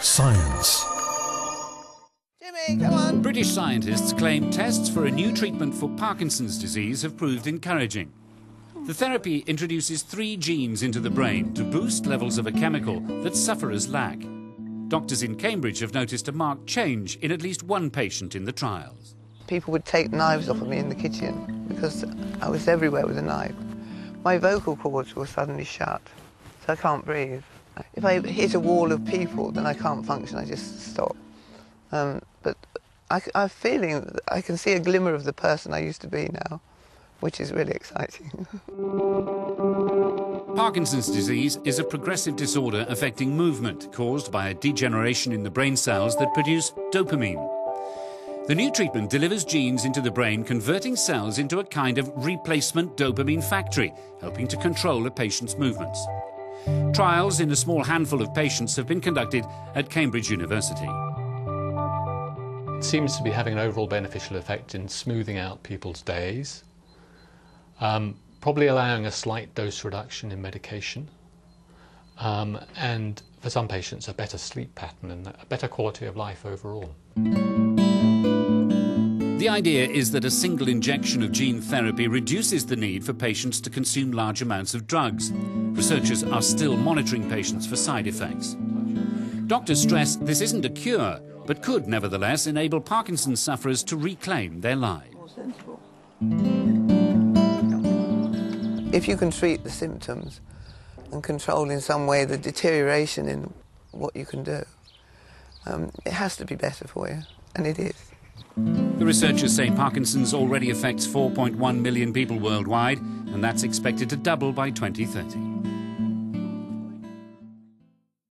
Science. Jimmy, come on. British scientists claim tests for a new treatment for Parkinson's disease have proved encouraging. The therapy introduces three genes into the brain to boost levels of a chemical that sufferers lack. Doctors in Cambridge have noticed a marked change in at least one patient in the trials. People would take knives off of me in the kitchen because I was everywhere with a knife. My vocal cords were suddenly shut, so I can't breathe. If I hit a wall of people, then I can't function, I just stop. Um, but I, I'm feeling, I can see a glimmer of the person I used to be now, which is really exciting. Parkinson's disease is a progressive disorder affecting movement caused by a degeneration in the brain cells that produce dopamine. The new treatment delivers genes into the brain, converting cells into a kind of replacement dopamine factory, helping to control a patient's movements. Trials in a small handful of patients have been conducted at Cambridge University. It seems to be having an overall beneficial effect in smoothing out people's days, um, probably allowing a slight dose reduction in medication, um, and for some patients, a better sleep pattern and a better quality of life overall. The idea is that a single injection of gene therapy reduces the need for patients to consume large amounts of drugs. Researchers are still monitoring patients for side effects. Doctors stress this isn't a cure, but could nevertheless enable Parkinson's sufferers to reclaim their lives. if you can treat the symptoms and control in some way the deterioration in what you can do, um, it has to be better for you, and it is. The researchers say Parkinson's already affects 4.1 million people worldwide, and that's expected to double by 2030.